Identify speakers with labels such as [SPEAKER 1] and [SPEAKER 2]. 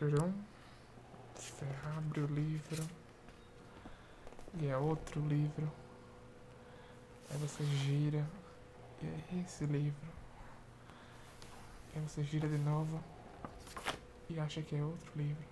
[SPEAKER 1] Tcharam. Você abre o livro. E é outro livro. Aí você gira. E é esse livro. Aí você gira de novo. E acha que é outro livro.